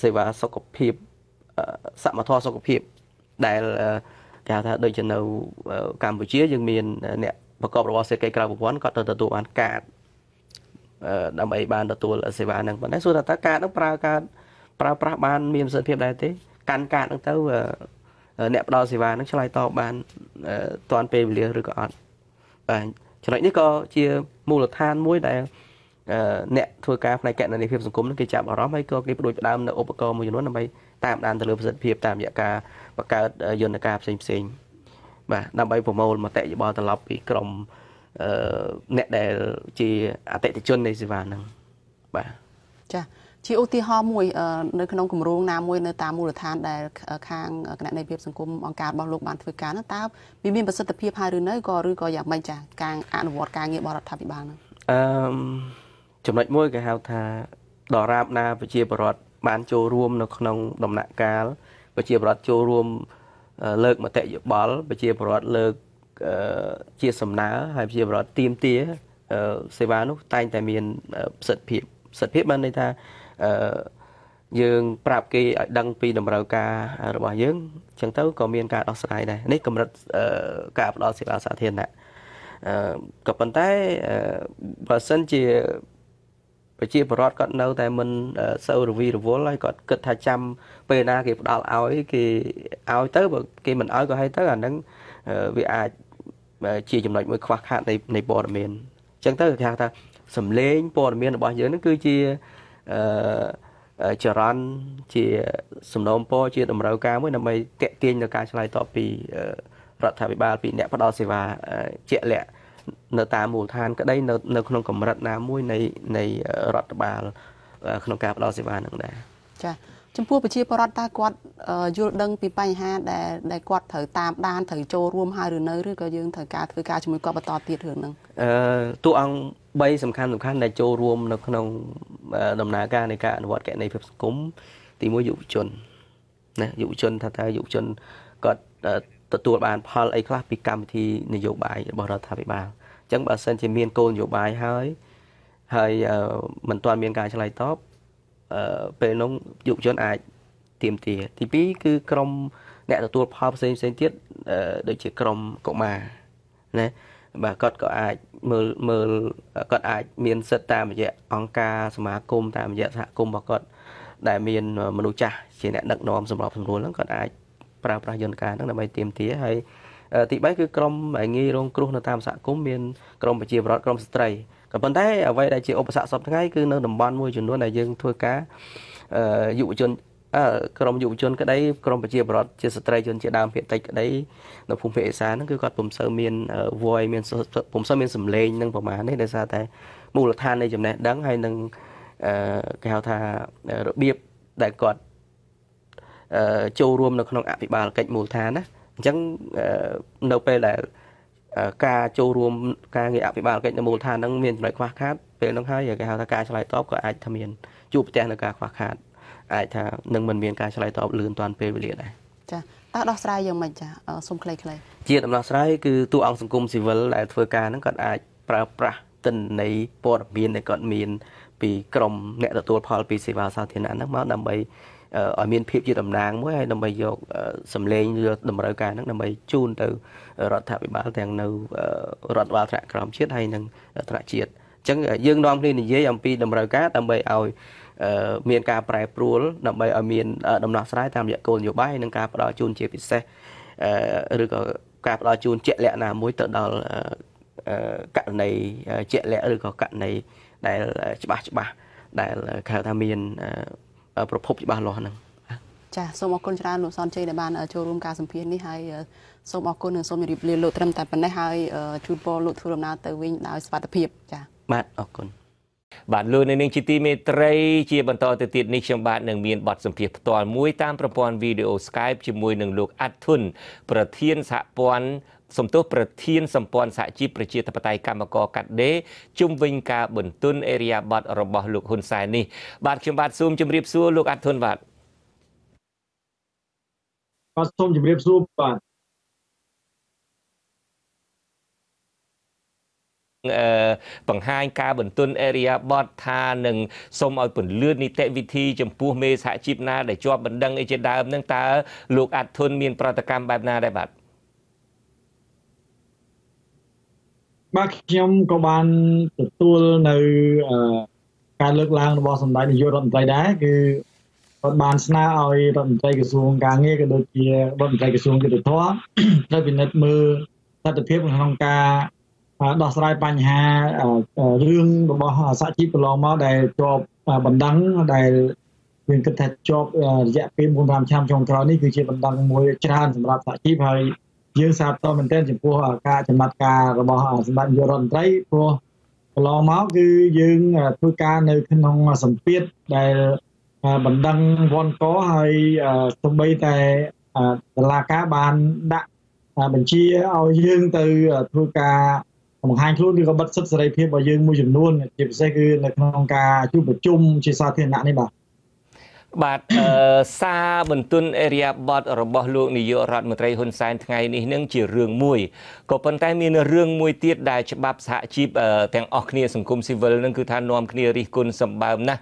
សេវាសុខភាពសមត្ថសុខភាពដែលគេហៅថាដូចជានៅកម្ពុជាយើងមានអ្នកប្រកបរបរសេដ្ឋកិច្ចក្រៅប្រព័ន្ធគាត់ទៅទទួលបានកាតដើម្បីបានទទួលសេវាហ្នឹងប៉ុន្តែសួរថាតើកាតហ្នឹងប្រើកាតប្រើប្រាស់បានមានប្រសិទ្ធភាពដែរទេកាន់កាតហ្នឹងទៅអ្នកផ្ដល់សេវាហ្នឹងឆ្លើយតបបានតាន់ពេលវេលាឬក៏អត់បាទ ចំណុចនេះក៏ជាមូលដ្ឋានមួយដែលអ្នកធ្វើការផ្នែកកណន័យភាពសង្គមនឹងគេចាប់អារម្មណ៍ហើយក៏គេបដួចផ្ដើមនៅឧបករណ៍មួយចំនួនដើម្បីតាមដានទៅលើប្រសិទ្ធភាពតាមរយៈការបង្កើតយន្តការផ្សេងផ្សេងបាទដើម្បីប្រមូលមតិយោបល់ត្រឡប់ពីក្រមអឺអ្នកដែលជាអតិថិជននៃសេវាហ្នឹងបាទចា ជាឧទាហរណ៍មួយនៅក្នុងគម្រោងណាមួយនៅតាមមូលដ្ឋានដែលខាងគណៈនៃភាពសង្គមអង្គការរបស់លោកបានធ្វើការនោះតើវាមានប្រសិទ្ធភាពហើយឬនៅក៏ឬក៏យ៉ាងម៉េចចាការអនុវត្តការងាររបស់រដ្ឋាភិបាលនោះអឺចំណុចមួយគេហៅថាដរាបណាប្រជាពលរដ្ឋបានចូលរួមនៅក្នុងដំណាក់កាលប្រជាពលរដ្ឋចូលរួមលើកមតិយោបល់ប្រជាពលរដ្ឋលើកជាសំណើហើយប្រជាពលរដ្ឋទៀមទាសេវានោះតែងតែមានប្រសិទ្ធភាពប្រសិទ្ធភាពបានន័យថា អឺយើងប្រាប់គេឲ្យដឹងពីតម្រូវការរបស់យើងអញ្ចឹងទៅក៏មានការដោះស្រាយដែរនេះកម្រិតការផ្ដល់សេវាសាធារណៈអឺក៏ប៉ុន្តែបើសិនជាប្រជាពលរដ្ឋគាត់នៅតែមិនសូវរវីរវល់ហើយគាត់គិតថាចាំពេលណាគេផ្ដល់ឲ្យគេឲ្យទៅបើគេមិនឲ្យក៏ឲ្យទៅអាហ្នឹងវាអាចជាចំណុចមួយខ្វះខាតនៃនៃព័ត៌មានអញ្ចឹងទៅគេហៅថាសំឡេងព័ត៌មានរបស់យើងហ្នឹងគឺជាអឺ ចរន្តជាសំណូមពរជាតម្រូវការមួយដើម្បីតេទៀងនៅការឆ្លើយតបពីរដ្ឋាភិបាលពីអ្នកផ្ដល់សេវាជាក់លាក់នៅតាមមូលដ្ឋានក្តីនៅនៅក្នុងកម្រិតណាមួយនៃនៃរដ្ឋបាលក្នុងការផ្ដល់សេវានឹងដែរចា ចំពោះប្រជាពលរដ្ឋតើគាត់យល់ដឹងពីបញ្ហាដែលដែលគាត់ត្រូវតាមដានត្រូវចូលរួមហើយឬនៅឬក៏យើងត្រូវការធ្វើការជាមួយគាត់បន្តទៀតរឿងហ្នឹងអឺតួអង្គ3សំខាន់សំខាន់ដែលចូលរួមនៅក្នុងដំណើរការនៃការអនុវត្តកណីភាពសង្គមទី1យុវជនណាយុវជនថាតើយុវជនគាត់ទទួលបានផលអីខ្លះពីកម្មវិធីនយោបាយរបស់រដ្ឋាភិបាលអញ្ចឹងបើសិនជាមានគោលនយោបាយហើយហើយមិនទាន់មានការឆ្លើយតបអឺ ពេលនោះយុវជនអាចទៀមទាទី2គឺក្រមអ្នកទទួលផលផ្សេងផ្សេងទៀតដូចជាក្រមកុមារណាបាទគាត់ក៏អាចមើលមើលគាត់អាចមានសិទ្ធិតាមរយៈអង្គការសមាគមតាមរយៈសហគមន៍របស់គាត់ដែលមានមនុស្សចាស់ជាអ្នកដឹកនាំសម្របសម្រួលហ្នឹងគាត់អាចប្រើប្រាស់យន្តការហ្នឹងដើម្បីទៀមទាហើយទី3គឺក្រមងាយរងគ្រោះនៅតាមសហគមន៍មានក្រមប្រជាពលរដ្ឋក្រមស្ត្រី ក៏ប៉ុន្តែអ្វីដែលជាឧបសគ្គសពថ្ងៃគឺនៅតំបន់មួយចំនួនដែលយើងធ្វើការយុវជនក្រមយុវជនក្តីក្រមប្រជាពលរដ្ឋជាស្ត្រីជនជាដើមភាគតិចក្តីនៅភូមិភាគឦសានហ្នឹងគឺគាត់ពុំសូវមាន voice មានពុំសូវមានសម្លេងនឹងប្រមាណនេះដោយសារតែមូលដ្ឋាននៃចំណេះដឹងហើយនឹងគេហៅថារបៀបដែលគាត់ចូលរួមនៅក្នុងអភិបាលកិច្ចមូលដ្ឋានណាអញ្ចឹងនៅពេលដែល ការចូលរួមការងារអភិបាលកិច្ចនៅមូលដ្ឋានហ្នឹងមានចំណុចខ្វះខាតពេលហ្នឹងហើយគេហៅថាការឆ្លើយតបក៏អាចថាមានជួបប្រទះនៅការខ្វះខាតអាចថានឹងមិនមានការឆ្លើយតបលឿនទាន់ពេលវេលាដែរចាតើដោះស្រាយយ៉ាងម៉េចចាសូមខ្លីៗជាដំណោះស្រាយគឺទូអង្គសង្គមស៊ីវិលដែលធ្វើការហ្នឹងគាត់អាចប្រើប្រាស់ទិន្នន័យព័ត៌មានដែលគាត់មានពីក្រមអ្នកទទួលផលពីសេវាសាធារណៈហ្នឹងមកដើម្បី ឲ្យមានភាពជាតំណាងមួយហើយដើម្បីយកសម្លេងឬតម្រូវការហ្នឹងដើម្បីជូនទៅរដ្ឋាភិបាលទាំងនៅរដ្ឋបាលថ្នាក់ក្រោមជាតិហើយនិងថ្នាក់ជាតិអញ្ចឹងយើងនាំគ្នានិយាយអំពីតម្រូវការដើម្បីឲ្យមានការប្រែប្រួលដើម្បីឲ្យមានដំណោះស្រាយតាមរយៈគោលនយោបាយនិងការផ្ដល់ជូនជាពិសេសឬក៏ការផ្ដល់ជូនជាក់លាក់ណាមួយទៅដល់ករណីជាក់លាក់ឬក៏ករណីដែលច្បាស់ច្បាស់ដែលគេហៅថាមាន ប្រភពច្បាស់លាស់ហ្នឹងចាសូមអរគុណច្រើនលោកសនជ័យដែលបានចូលរួមការសម្ភាសន៍នេះហើយសូមអរគុណនិងសូមជម្រាបលាលោកត្រឹមតែប៉ុណ្ណេះហើយជូនពរលោកធ្វើដំណើរទៅវិញដោយសុវត្ថិភាពចាបាទអរគុណបាទលោកនៅនឹងជាទីមេត្រីជាបន្តទៅទៀតនេះខ្ញុំបាទនឹងមានបទសម្ភាសន៍ផ្ទាល់មួយតាមប្រព័ន្ធវីដេអូ Skype ជាមួយនឹងលោកអាត់ធុនប្រធានសហព័ន្ធ សំទោសប្រធានសម្ព័ន្ធសហជីពប្រជាធិបតេយ្យកម្មករកាត់ដេរជុំវិញការបន្ទន់អេរីយ៉ាបតរបស់លោកហ៊ុនសែននេះបាទខ្ញុំបាទសូមជម្រាបសួរលោកអាត់ធុនបាទបាទសូមជម្រាបសួរបាទបង្ហាញការបន្ទន់ area bot ថានឹងសូមឲ្យពន្លឿននីតិវិធីចំពោះមេសហជីពណាដែលជាប់បណ្ដឹងអីជាដើមនឹងតើលោកអាត់ធុនមានប្រតិកម្មបែបណាដែរបាទ បាទខ្ញុំក៏បានទទួលនៅការលើកឡើងរបស់សម្ដេចនាយករដ្ឋមន្ត្រីដែរគឺគាត់បានស្នើឲ្យរដ្ឋមន្ត្រីក្រសួងការងារក៏ដូចជារដ្ឋមន្ត្រីក្រសួងយុទ្ធភ័ពត្រូវពិនិត្យមើលទស្សនវិជ្ជាក្នុងការដោះស្រាយបញ្ហារឿងរបស់សហជីពកន្លងមកដែលជាប់បណ្ដឹងដែលយើងគិតថាជាប់រយៈពេល4-5ឆ្នាំចុងក្រោយនេះគឺជាបណ្ដឹងមួយច្រើនសម្រាប់សហជីពហើយ យើងសាបតមែនទែនចំពោះការចំណាត់ការរបស់សម្ដេចនាយករដ្ឋមន្ត្រីព្រោះកន្លងមកគឺយើងធ្វើការនៅក្នុងសម្ពាធដែលបណ្ដឹងវ៉ាន់កហើយទំបីតែតឡាការបានដាក់បញ្ជាឲ្យយើងទៅធ្វើការបង្ហាញខ្លួនឬក៏បិទសិទ្ធិសេរីភាពរបស់យើងមួយចំនួនជាពិសេសគឺនៅក្នុងការជួបប្រជុំជាសាធារណៈនេះបាទ បាទសារបន្ទន់អេរីយ៉ាបតរបស់លោកនាយករដ្ឋមន្ត្រីហ៊ុនសែនថ្ងៃនេះនឹងជារឿងមួយក៏ប៉ុន្តែមានរឿងមួយទៀតដែលច្បាប់សហជីពទាំងអស់គ្នាសង្គមស៊ីវិលនឹងគឺថានាំគ្នារិះគន់សម្បើមណាស់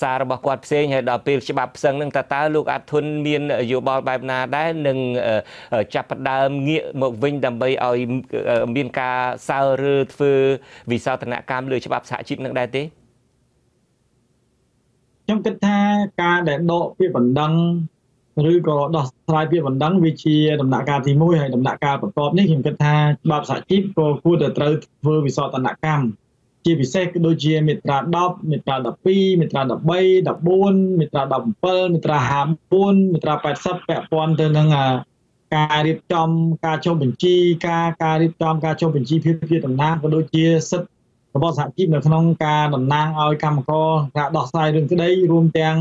សាររបស់គាត់ផ្សេងហើយដល់ពេលច្បាប់ផ្សឹងនឹងតើតើលោកអាត់ធុនមានយោបល់បែបណាដែរនឹងចាប់ផ្ដើមងាកមកវិញដើម្បីឲ្យមានការសើរើធ្វើវិសោធនកម្មលើច្បាប់សហជីពនឹងដែរទេ ខ្ញុំគិតថាការដែលដកពាក្យបណ្ដឹងឬក៏ដោះស្រាយពាក្យបណ្ដឹងវាជាដំណាក់កាលទី1ហើយដំណាក់កាលបន្ទាប់នេះខ្ញុំគិតថាច្បាប់សហជីពក៏គួរតែត្រូវធ្វើវិសោធនកម្មជាពិសេសគឺដូចជាមាត្រា10មាត្រា12មាត្រា13 14មាត្រា17មាត្រា54មាត្រា80ពាក់ព័ន្ធទៅនឹងការរៀបចំការចុះបញ្ជីការការរៀបចំការចុះបញ្ជីភាពជាតំណាងក៏ដូចជាសិទ្ធិ របស់សហជីពនៅក្នុងការតំណាងឲ្យកម្មករការដោះស្រាយរឿងក្តីរួមទាំង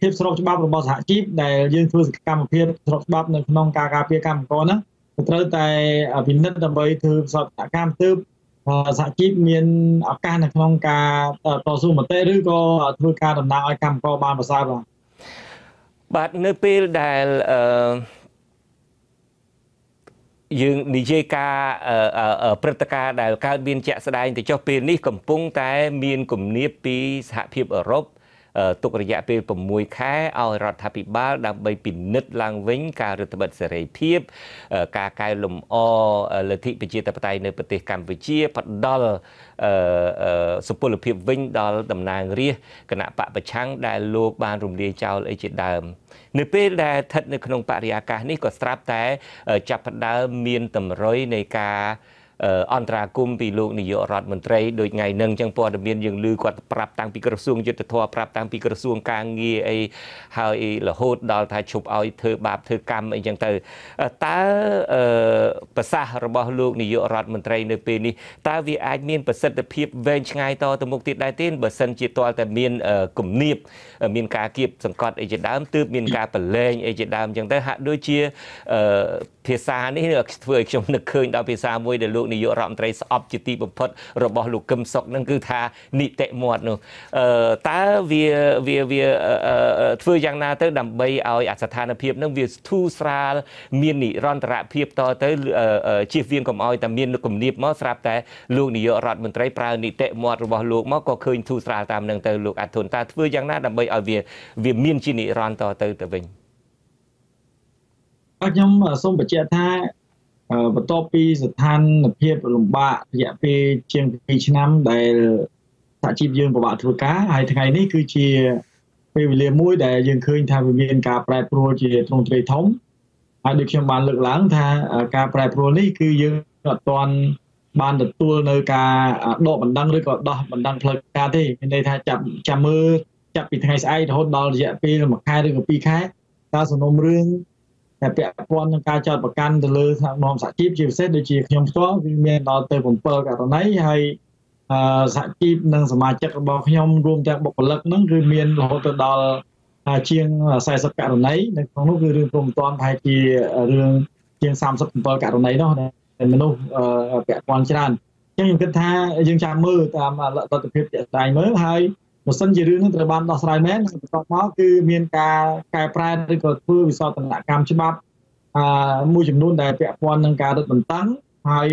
ភាពស្របច្បាប់របស់សហជីពដែលយើងធ្វើសកម្មភាពស្របច្បាប់នៅក្នុងការការពារកម្មករហ្នឹងត្រូវតែពិនិត្យដើម្បីធ្វើសកម្មទើបសហជីពមានឱកាសនៅក្នុងការតស៊ូមតិឬក៏ធ្វើការតំណាងឲ្យកម្មករបានប្រសើរបាទបាទនៅពេលដែលអឺ យើងនិយាយការព្រឹត្តិការណ៍ដែលកើតមានជាក់ស្ដែងទៅចុះពេលនេះកំពុងតែមានគំនាបពីសហភាពអឺរ៉ុប ទុករយៈពេល6ខែឲ្យរដ្ឋាភិបាលដើម្បីពិនិត្យឡើងវិញការរដ្ឋបិទសេរីភាព ការកែលម្អលទ្ធិប្រជាធិបតេយ្យនៅប្រទេសកម្ពុជាផ្ដល់សុពលភាពវិញដល់តំណាងរាស្ត្រគណៈបកប្រឆាំងដែលលោកបានរំលាយចោលអីជាដើមនៅពេលដែលស្ថិតនៅក្នុងបរិយាកាសនេះក៏ស្រាប់តែចាប់ផ្ដើមមានតម្រុយនៃការ អន្តរាគមពីលោកនាយករដ្ឋមន្ត្រីដូចថ្ងៃនឹងចឹងព័ត៌មានយើងឮគាត់ប្រាប់តាំងពីក្រសួងយុទ្ធភ័ពប្រាប់តាំងពីក្រសួងការងារអីហើយរហូតដល់ថាឈប់ឲ្យធ្វើបាបធ្វើកម្មអីចឹងទៅតើប្រសាសន៍របស់លោកនាយករដ្ឋមន្ត្រីនៅពេលនេះតើវាអាចមានប្រសិទ្ធភាពវែងឆ្ងាយតទៅមុខទៀតដែរទេបើសិនជាទាល់តែមានគំនាបមានការគៀបសង្កត់អីជាដើមទើបមានការប្រឡែងអីជាដើមចឹងទៅហាក់ដូចជាភាសានេះធ្វើឲ្យខ្ញុំនឹកឃើញដល់ភាសាមួយដែលលោកនាយករដ្ឋមន្ត្រីស្អប់ជាទីបំផុតរបស់លោកកឹមសុខនឹងគឺថានីតិមាត់នោះអឺតើវាវាវាធ្វើយ៉ាងណាទៅដើម្បីឲ្យអស្ថានភាពនឹងវាធូរស្រាលមាននិរន្តរភាពតទៅជៀសវាងកុំឲ្យតែមានគំនាបមកស្រាប់តែលោកនាយករដ្ឋមន្ត្រីប្រើនីតិមាត់របស់លោកមកក៏ឃើញធូរស្រាលតាមនឹងទៅលោកអាធុនតើធ្វើយ៉ាងណាដើម្បីឲ្យវាវាមានជានិរន្តរទៅទៅវិញខ្ញុំសូមបញ្ជាក់ថា បន្ទាប់ពីស្ថានភាពលំបាករយៈពេលជាង2ឆ្នាំដែលសហជីពយើងពិបាកធ្វើការហើយថ្ងៃនេះគឺជាពេលវេលាមួយដែលយើងឃើញថាវាមានការប្រែប្រួលជាទ្រង់ទ្រាយធំហើយដូចខ្ញុំបានលើកឡើងថាការប្រែប្រួលនេះគឺយើងអត់ទាន់បានទទួលនៅការដកបណ្ដឹងឬក៏ដោះបណ្ដឹងផ្លូវការទេមានន័យថាចាប់ចាំមើលចាប់ពីថ្ងៃស្អែករហូតដល់រយៈពេល1ខែឬក៏2ខែតើសំណុំរឿង តែពាក់ព័ន្ធនឹងការចោទប្រកាន់ទៅលើសហមសហជីពជាពិសេសដូចជាខ្ញុំផ្ទាល់គឺមានដល់ទៅ7ករណីហើយសហជីពនិងសមាជិករបស់ខ្ញុំរួមទាំងបុគ្គលិកហ្នឹងគឺមានរហូតទៅដល់ជាង40ករណីនៅក្នុងនោះគឺរឿងព្រមតាន់ប្រហែលជារឿងជាង37ករណីនោះដែលមនុស្សពាក់ព័ន្ធច្រើនអញ្ចឹងខ្ញុំគិតថាយើងចាំមើលតាមលទ្ធភាពជាក់ស្ដែងមើលហើយ បើសិនជារឿងនឹងត្រូវបានដោះស្រាយមែនបន្ទាប់មកគឺមានការកែប្រែឬក៏ធ្វើវិសោធនកម្មច្បាប់អឺមួយចំនួនដែលពាក់ព័ន្ធនឹងការរឹតបន្តឹងហើយ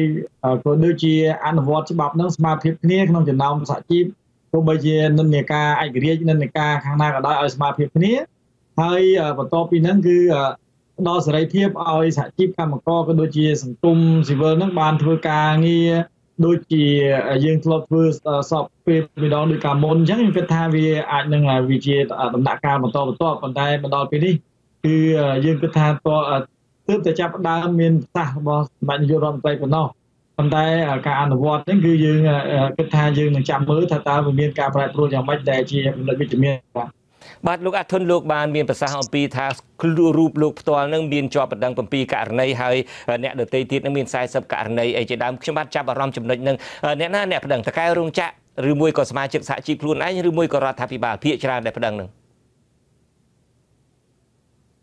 ក៏ដូចជាអនុវត្តច្បាប់នឹងស្មារតីគ្នាក្នុងចំណោមសហជីពទោះបីជានិន្នាការឯករាជ្យនិន្នាការខាងណាក៏ដោយឲ្យស្មារតីគ្នាហើយបន្ទាប់ពីហ្នឹងគឺដល់សេរីភាពឲ្យសហជីពកម្មករក៏ដូចជាសង្គមស៊ីវិលនឹងបានធ្វើការងារ ដូចជាយើងធ្លាប់ធ្វើសពពេលម្ដងដោយការមុនអញ្ចឹងខ្ញុំគិតថាវាអាចនឹងវាជាដំណាក់កាលបន្តបន្តប៉ុន្តែមកដល់ពេលនេះគឺយើងគិតថាតទើបតែចាប់ដើមមានសាសរបស់សម្ដេចនាយករដ្ឋមន្ត្រីប៉ុណ្ណោះប៉ុន្តែការអនុវត្តហ្នឹងគឺយើងគិតថាយើងនឹងចាំមើលថាតើវាមានការប្រែប្រួលយ៉ាងម៉េចដែលជាវិជ្ជមានបាទ បាទលោកអាធុនលោកបានមានប្រសាសន៍អំពីថារូបលោកផ្ទាល់នឹងមានជាប់បណ្ដឹង7ករណីហើយអ្នកដទៃទៀតនឹងមាន40ករណីអីជាដើមខ្ញុំបាទចាប់អារម្មណ៍ចំណុចនឹងអ្នកណាអ្នកបណ្ដឹងតកែរោងចក្រឬមួយក៏សមាជិកសហជីពខ្លួនឯងឬមួយក៏រដ្ឋាភិបាលភាគច្រើនដែលបណ្ដឹងនឹង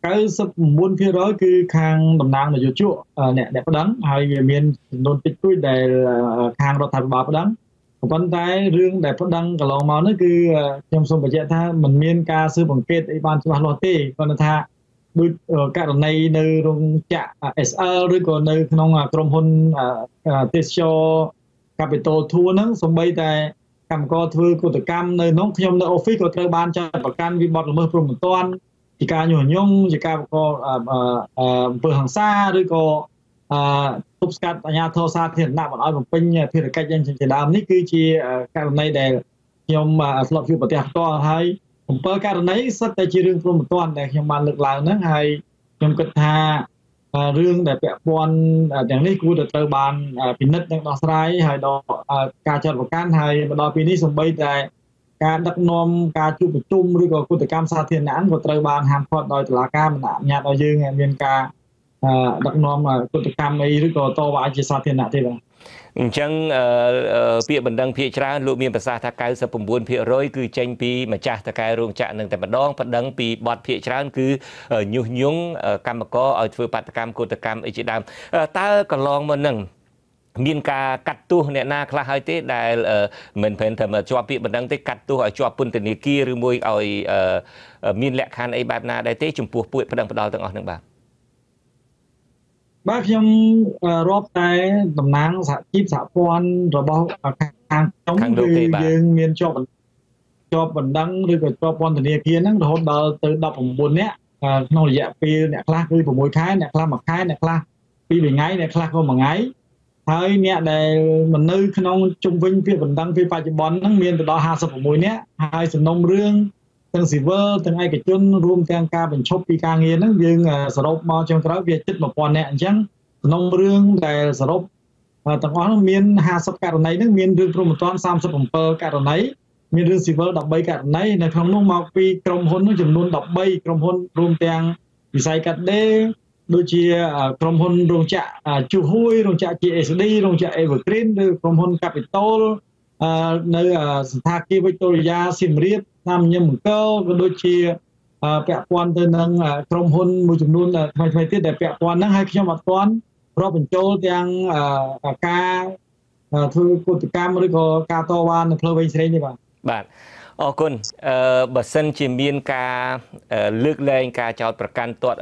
99%គឺខាងតំណាងនយោជកអ្នកអ្នកប្តឹងហើយវាមានចំនួនតិចតួចដែលខាងរដ្ឋាភិបាលប្តឹង ប៉ុន្តែរឿងដែលប្តឹងកន្លងមកនេះគឺខ្ញុំសូមបញ្ជាក់ថាมันមានការស៊ើបអង្កេតអីបានច្បាស់លាស់ទេគាត់ថាដូចករណីនៅរោងចក្រ SL ឬក៏នៅក្នុងក្រុមហ៊ុនទេសចរ Capital Tour ហ្នឹងសំបីតែកម្មករធ្វើកតកម្មនៅក្នុងខ្ញុំនៅ office ក៏ត្រូវបានចាត់ប្រកាន់វិបត្តិល្មើសព្រហ្មទណ្ឌជាការញុះញង់ជាការបង្កអំពើហិង្សាឬក៏អឺ ទប់ស្កាត់អាជ្ញាធរសាធារណៈមិនឲ្យបំពេញភារកិច្ចយ៉ាងជាដើមនេះគឺជាករណីដែលខ្ញុំធ្លាប់ជួបប្រទេសផ្ទាល់ហើយ7ករណីសិតតែជារឿងព្រមមិនទាន់ដែលខ្ញុំបានលើកឡើងហ្នឹងហើយខ្ញុំគិតថារឿងដែលពាក់ព័ន្ធទាំងនេះគួរតែត្រូវបានពិនិត្យនិងដោះស្រាយហើយដល់ការចាត់ប្រកាន់ហើយមកដល់ពេលនេះសំបីតែការដឹកនាំការជួបប្រជុំឬក៏គុតកម្មសាធារណៈក៏ត្រូវបានហាមឃាត់ដោយតុលាការមិនអនុញ្ញាតឲ្យយើងមានការ ដឹកនាំគុតកម្មអីឬក៏តវ៉ាជាសាធារណៈទេបាទអញ្ចឹងពាក្យបណ្ដឹងភាកច្រើនលោកមានប្រសាសន៍ថា99%គឺចេញពីម្ចាស់តកែរោងចក្រនឹងតែម្ដងបណ្ដឹងពីបទភាកច្រើនគឺញុះញង់កម្មករឲ្យធ្វើបាតកម្មកោតកម្មអីជាដើមតើកន្លងមកនឹងមានការកាត់ទោសអ្នកណាខ្លះហើយទេដែលមិនព្រមតែជាប់ពាក្យបណ្ដឹងទេកាត់ទោសឲ្យជាប់ពន្ធនាគារឬមួយឲ្យមានលក្ខខណ្ឌអីបែបណាដែរទេចំពោះពួកប្តឹងផ្ដាល់ទាំងអស់នឹងបាទ បាទខ្ញុំរាប់តែតំណាងសហជីពសហព័ន្ធរបស់ខាងខ្ញុំគឺយើងមានជាប់ជាប់បណ្ដឹងឬក៏ជាប់ពន្ធនាគារហ្នឹងរហូតដល់ទៅ19នាក់ក្នុងរយៈពេលអ្នកខ្លះគឺ6ខែអ្នកខ្លះ1ខែអ្នកខ្លះ2ថ្ងៃអ្នកខ្លះក៏1ថ្ងៃហើយអ្នកដែលមិននៅក្នុងជុំវិញពាក្យបណ្ដឹងពេលបច្ចុប្បន្នហ្នឹងមានទៅដល់56នាក់ហើយសំណុំរឿង ទាំងស៊ីវិលទាំងឯកជនរួមទាំងការបញ្ឈប់ពីការងារហ្នឹងយើងសរុបមកចុងក្រោយវាជិត1000នាក់អញ្ចឹងក្នុងរឿងដែលសរុបទាំងអស់នោះមាន50ករណីហ្នឹងមានរឿងព្រមត្តន37ករណីមានរឿងស៊ីវិល13ករណីនៅក្នុងនោះមកពីក្រុមហ៊ុននោះចំនួន13ក្រុមហ៊ុនរួមទាំងវិស័យកាត់ដេរដូចជាក្រុមហ៊ុនរោងចក្រជូហួយរោងចក្រ GSD រោងចក្រ Evergreen ឬក្រុមហ៊ុន Capitol នៅសន្តាគារ Victoria សៀមរាបតា មញឹមអង្គរក៏ដូចជាពាក់ព័ន្ធទៅនឹងក្រុមហ៊ុនមួយចំនួនថ្មីថ្មីទៀតដែលពាក់ព័ន្ធហ្នឹងហើយខ្ញុំអត់ទាន់រាប់បញ្ចូលទាំងការធ្វើកុតកម្មឬក៏ការតវ៉ានៅផ្លូវវែងស្រេងទេបាទបាទ អរគុណអឺបើសិនជាមានការលើកលែងការចោតប្រកាន់ទាត់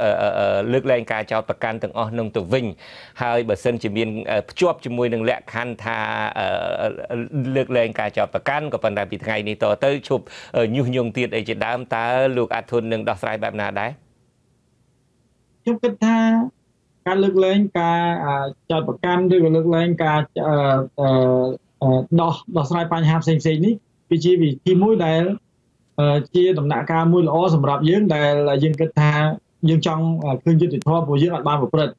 លើកលែងការចោតប្រកាន់ទាំងអស់នឹងទៅវិញហើយបើសិនជាមានភ្ជាប់ជាមួយនឹងលក្ខខណ្ឌថាលើកលែងការចោតប្រកាន់ក៏ប៉ុន្តែពីថ្ងៃនេះតទៅឈប់ញុះញង់ទៀតអីជាដើមតើលោកអាធុននឹងដោះស្រាយបែបណាដែរខ្ញុំគិតថាការលើកលែងការចោតប្រកាន់ឬក៏លើកលែងការដោះដោះស្រាយបញ្ហាផ្សេងៗនេះ វាជាវិធីមួយដែលជាដំណាក់កាលមួយល្អសម្រាប់យើងដែលយើងគិតថាយើងចង់ឃើញយុត្តិធម៌ព្រោះយើងអាចបានប្រព្រឹត្ត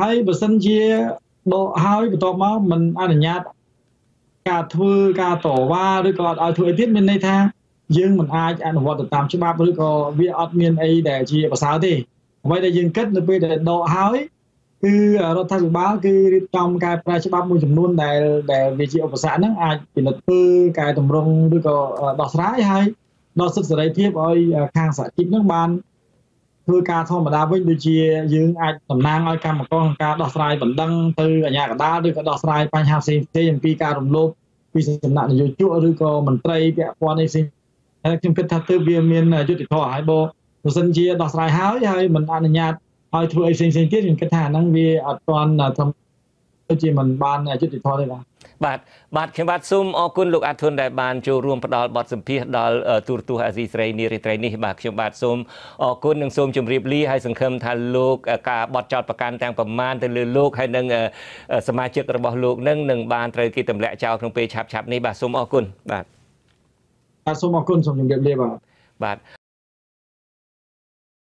ហើយបើសិនជាដកហើយបន្ទាប់មកมันអនុញ្ញាតការធ្វើការតវ៉ាឬក៏អត់ឲ្យធ្វើអីទៀតមានន័យថាយើងមិនអាចអនុវត្តទៅតាមច្បាប់ឬក៏វាអត់មានអីដែលជាប្រសើរទេអ្វីដែលយើងគិតនៅពេលដែលដកហើយ គឺរដ្ឋាភិបាលគឺរៀបចំកែប្រែច្បាប់មួយចំនួនដែលដែលវាជាឧបសគ្គហ្នឹងអាចពិនិត្យធ្វើកែតម្រង់ឬក៏ដោះស្រាយហើយដល់សិទ្ធិសេរីភាពឲ្យខាងសហជីពហ្នឹងបានធ្វើការធម្មតាវិញដូចជាយើងអាចតំណាងឲ្យកម្មករក្នុងការដោះស្រាយបណ្ដឹងទៅអាជ្ញាកណ្ដាលឬក៏ដោះស្រាយបញ្ហាផ្សេងផ្សេងអំពីការរំលោភពីសំណាក់នយោជកឬក៏មន្ត្រីពាក់ព័ន្ធអីផ្សេងហើយខ្ញុំគិតថាទើបវាមានយុត្តិធម៌ហើយបើបើសិនជាដោះស្រាយហើយហើយមិនអនុញ្ញាត ឲ្យធ្វើអីផ្សេងផ្សេងទៀតខ្ញុំគិតថាហ្នឹងវាអត់ទាន់ធ្វើជាមិនបានយុត្តិធម៌ទេបាទបាទបាទខ្ញុំបាទសូមអរគុណលោកអាធុនដែលបានចូលរួមផ្ដល់បទសម្ភាសន៍ដល់ទូរទស្សន៍អាស៊ីសេរីនារីត្រីនេះបាទខ្ញុំបាទសូមអរគុណនិងសូមជម្រាបលាហើយសង្ឃឹមថាលោកការបទចោតប្រកាន់ទាំងប្រមាណទៅលើលោកហើយនឹងសមាជិករបស់លោកនឹងនឹងបានត្រូវគេទម្លាក់ចោលក្នុងពេលឆាប់ៗនេះបាទសូមអរគុណបាទបាទសូមអរគុណសូមជម្រាបលាបាទបាទ